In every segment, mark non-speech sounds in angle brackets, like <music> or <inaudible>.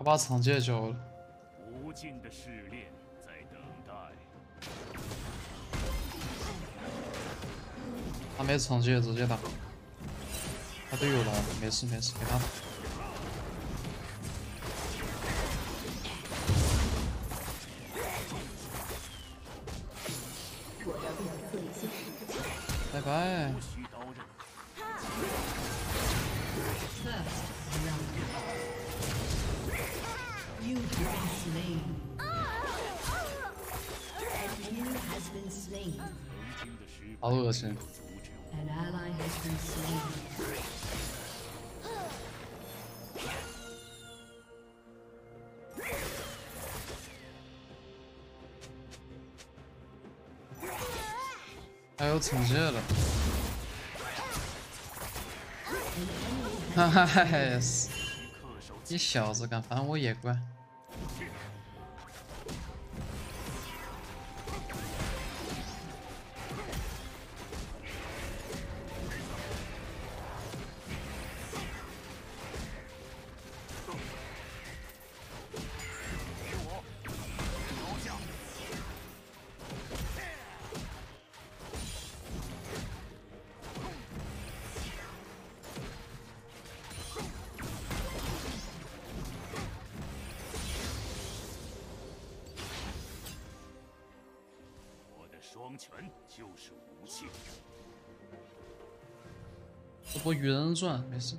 他把长姐救了。无尽的试炼在等待。他没长姐直接打。他队友来了，没事没事，给他打。我要为你做一些事。拜拜。还有惩戒了。哈哈 <laughs> 你小子敢翻我野怪！就是武器。这波愚人转没事。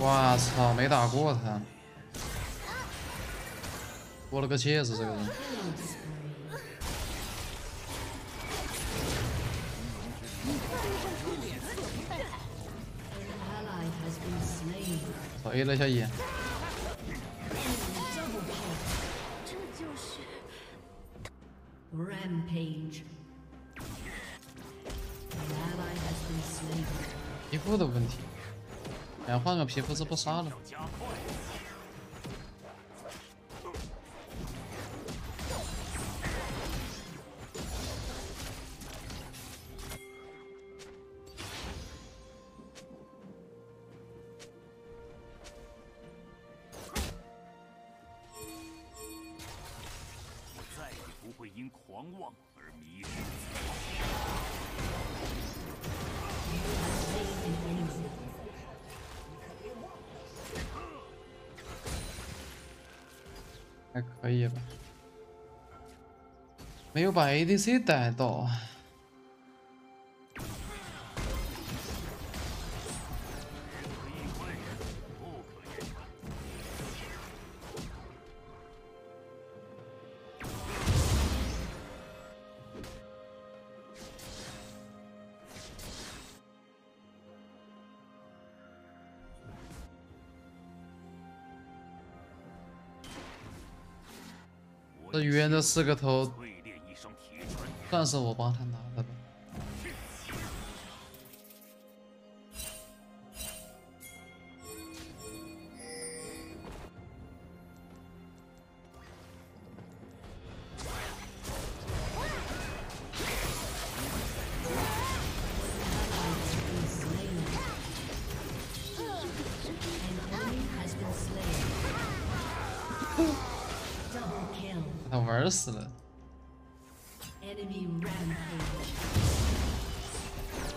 哇操，没打过他，我了个戒指，这个人。A 了一下眼，就是 rampage。皮肤的问题。想换个皮肤，这不杀了？我再也不会因狂妄还可以吧。没有把 ADC 带到。我这圆的四个头，算是我帮他拿。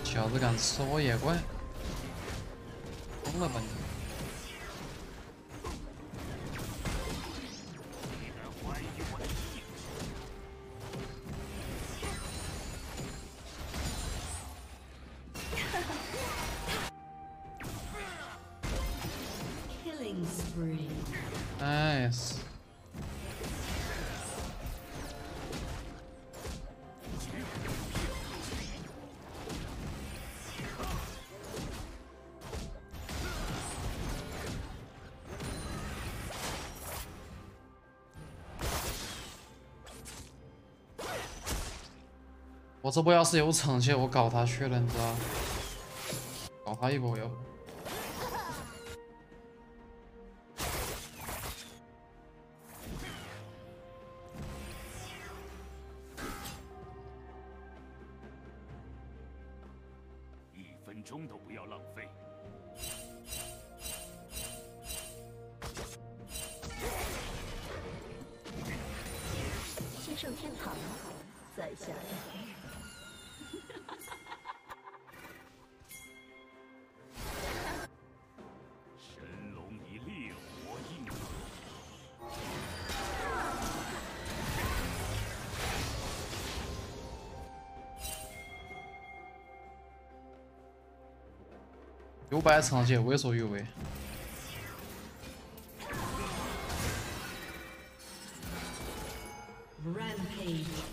小子敢吃我野怪。疯了吧你。我这波要是有惩戒，我搞他去了，你知道？搞他一波要不？六百成绩为所欲为。Rampage.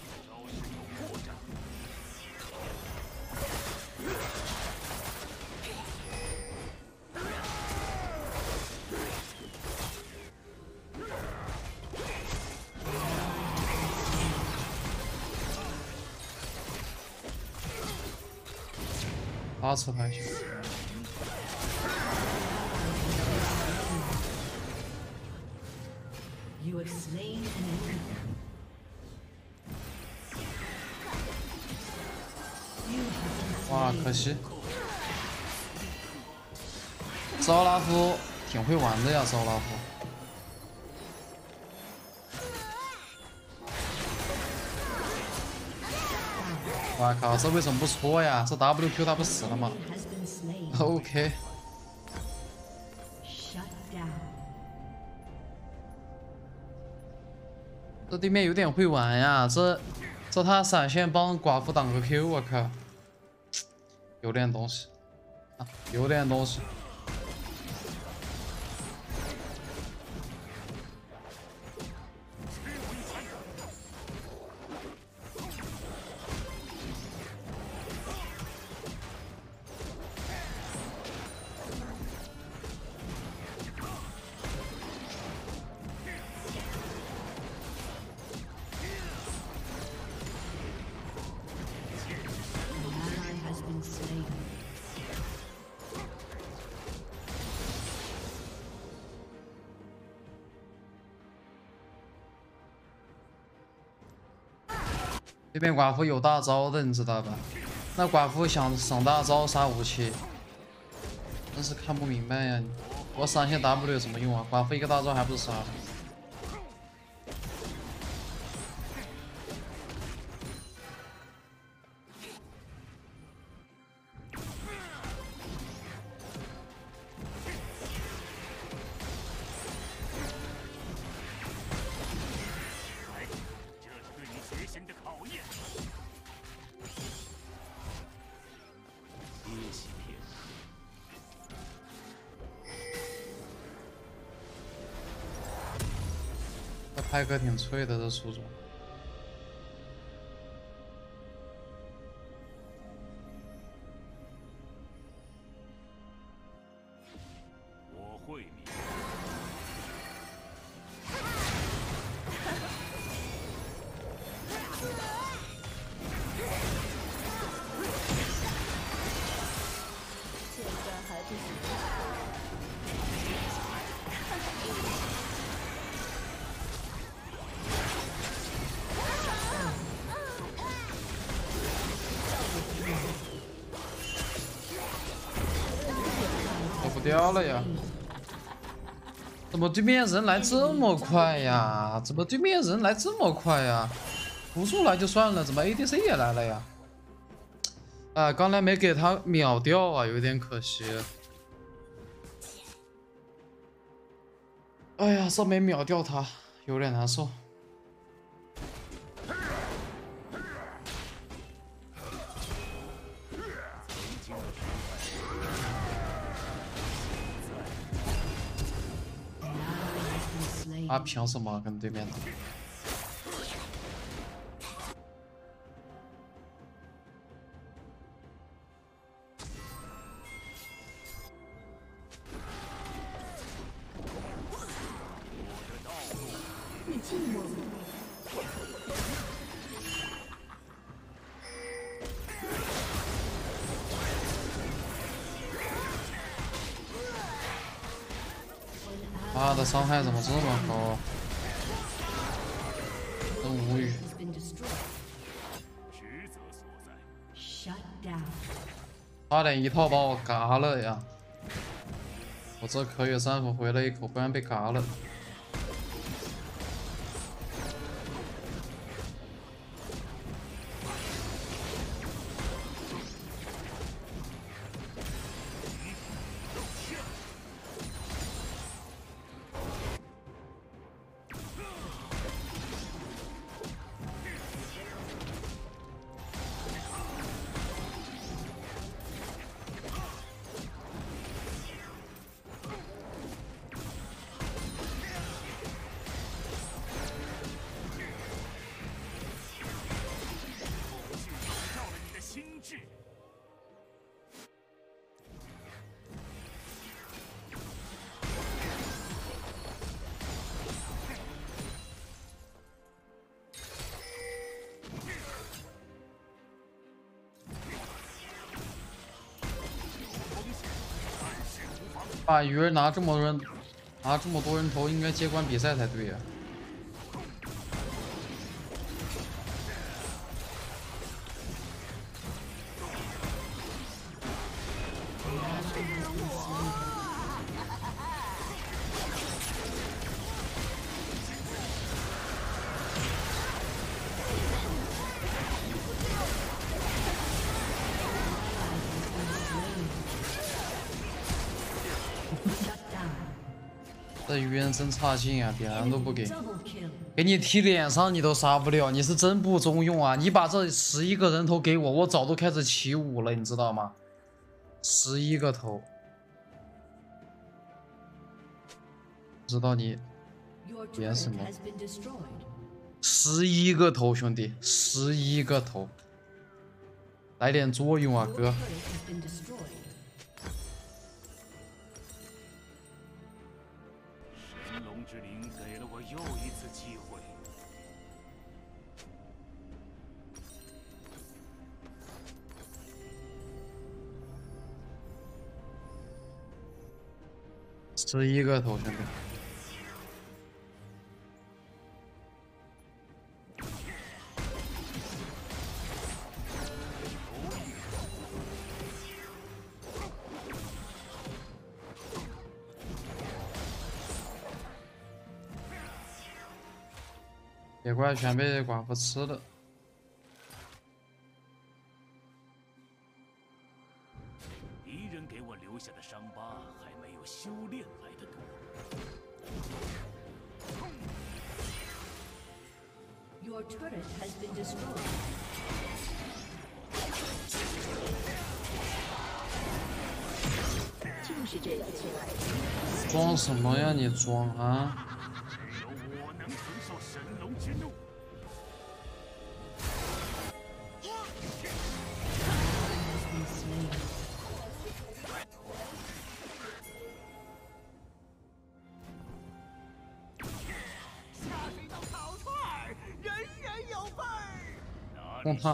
招式有哇，可惜。糟拉夫挺会玩的呀，糟拉夫。哇靠，这为什么不戳呀？这 WQ 他不死了吗？OK，这对面有点会玩呀，这这他闪现帮寡妇挡个 Q，我靠，有点东西啊，有点东西。对面寡妇有大招的，你知道吧？那寡妇想省大招杀武器，真是看不明白呀！我闪现 W 有什么用啊？寡妇一个大招还不是杀了？这派克挺脆的，这出装。掉了呀！怎么对面人来这么快呀？怎么对面人来这么快呀？辅助来就算了，怎么 ADC 也来了呀？啊，刚才没给他秒掉啊，有点可惜。哎呀，这没秒掉他，有点难受。凭什么跟对面打？他的伤害怎么这么高？真无语。差点一套把我嘎了呀！我这可以三斧回了一口，不然被嘎了。把鱼儿拿这么多人，拿这么多人头，应该接管比赛才对呀、这鱼人真差劲啊，点燃都不给，给你踢脸上你都杀不了，你是真不中用啊！你把这十一个人头给我，我早都开始起舞了，你知道吗？十一个头，知道你 has been destroyed. 十一个头，兄弟，十一个头，来点作用啊，哥！之灵给了我又一次机会。十一个头，兄弟。野怪全被寡妇吃了。敌人给我留下的伤疤还没有修炼来的多。Your turret has been destroyed. 就是这样。装什么呀你装啊？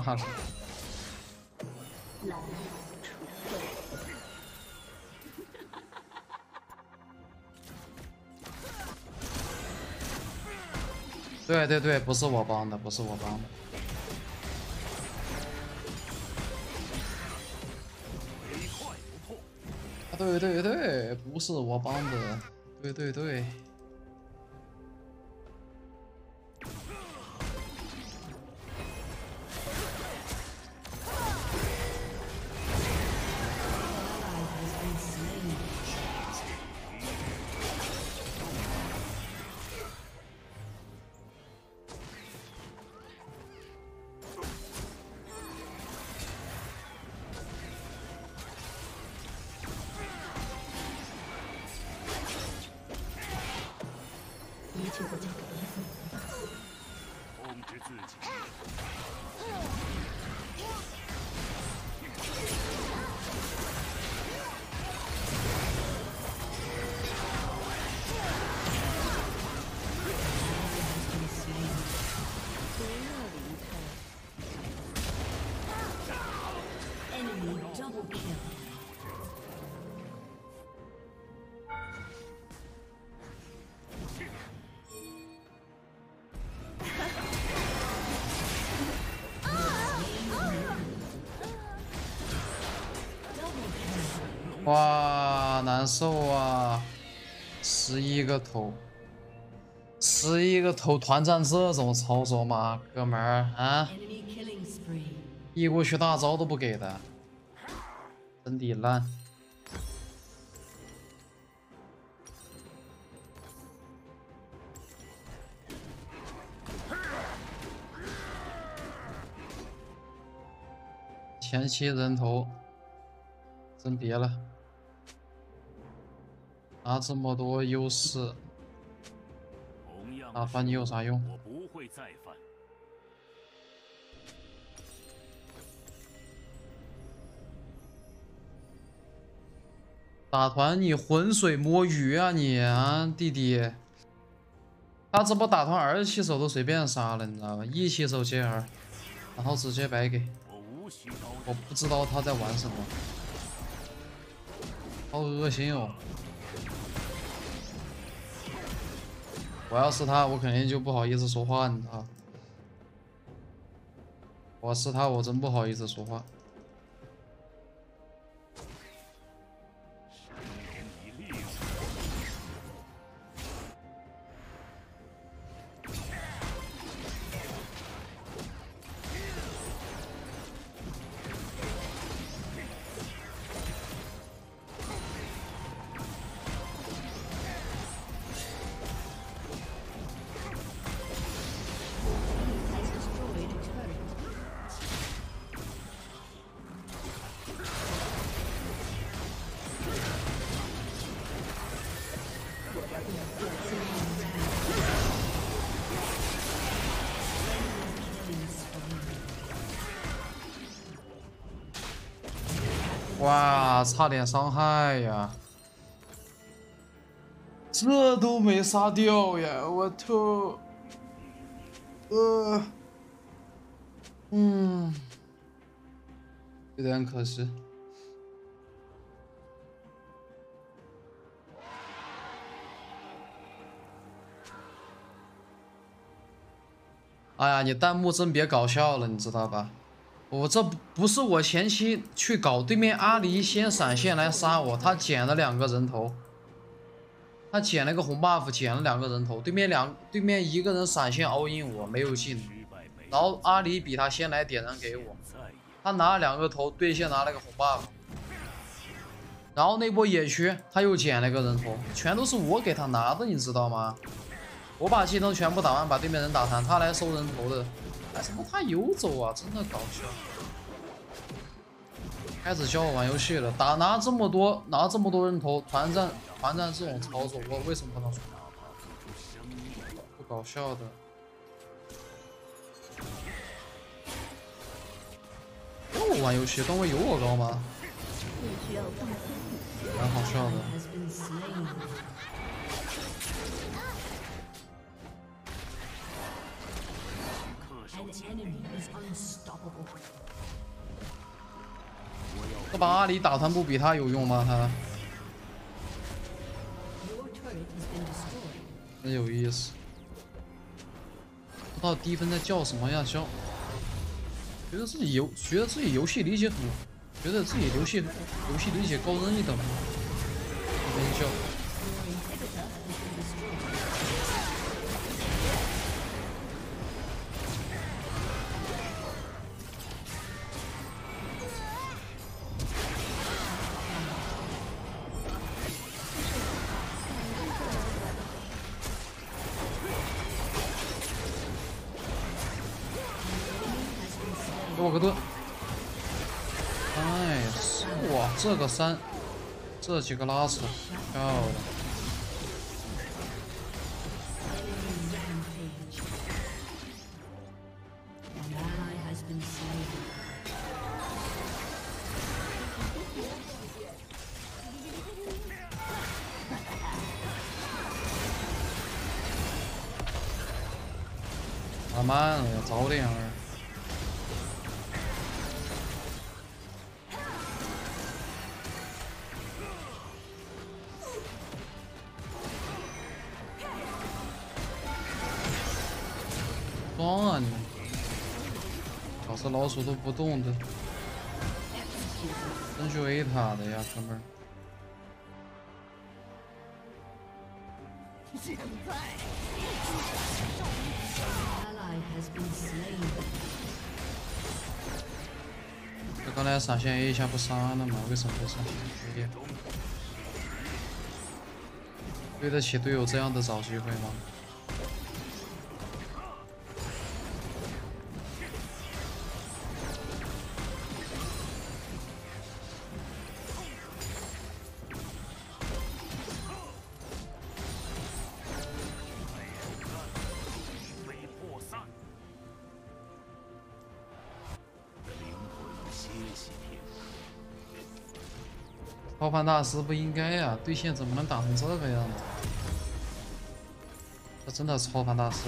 哈哈 <laughs> 对对对，不是我帮的，不是我帮的。啊，对对对，不是我帮的，对对对。切都交哇，难受啊！十一个头，十一个头团战这种操作吗，哥们儿啊.一过去大招都不给的，真的烂。前期人头，真别了，拿这么多优势，同样打团你有啥用？我不会再犯。打团你浑水摸鱼啊你啊弟弟，他这波打团二起手都随便杀了，你知道吧？一起手接二，然后直接白给，我不知道他在玩什么，好恶心哦！我要是他，我肯定就不好意思说话，你知道？我是他，我真不好意思说话。差点伤害呀！这都没杀掉呀！我操！呃，嗯，有点可惜。哎呀，你弹幕真别搞笑了，你知道吧？我这不是我前期去搞对面阿离先闪现来杀我，他捡了两个人头，他捡了个红 buff，捡了两个人头，对面两对面一个人闪现 all in 我没有技能，然后阿离比他先来点燃给我，他拿了两个头，对线拿了个红 buff，然后那波野区他又捡了个人头，全都是我给他拿的，你知道吗？我把技能全部打完，把对面人打残，他来收人头的，哎，怎么他游走啊？真的搞笑。开始教我玩游戏了，打拿这么多拿这么多人头，团战团战这种操作，我为什么不能说？不搞笑的。跟我玩游戏，段位有我高吗？蛮好笑的。这把阿里打团不比他有用吗？他.真有意思。不知道低分在叫什么呀？叫，觉得自己游，觉得自己游戏理解很，觉得自己游戏游戏理解高人一等。一边叫，个三，这几个拉死，漂亮。慢慢，要早点儿。手都不动的，真去 A 塔的呀，哥们儿。他刚才闪现 A 一下不杀了吗？为什么不闪现 A？对得起队友这样的找机会吗？大师不应该呀、对线怎么能打成这个样子？他真的超凡大师？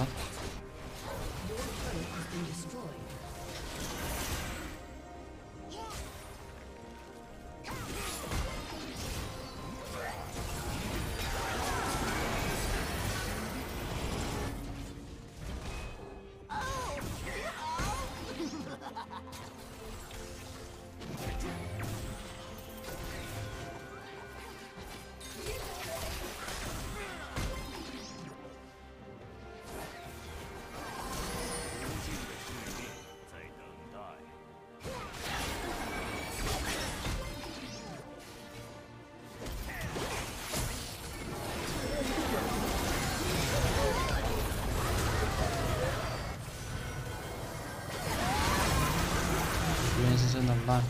是真的烂。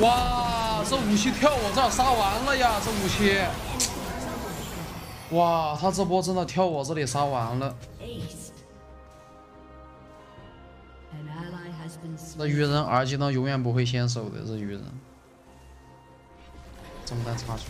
哇，这武器跳我这杀完了呀！这武器，哇，他这波真的跳我这里杀完了。那鱼人二技能永远不会先手的，这鱼人这么大差距。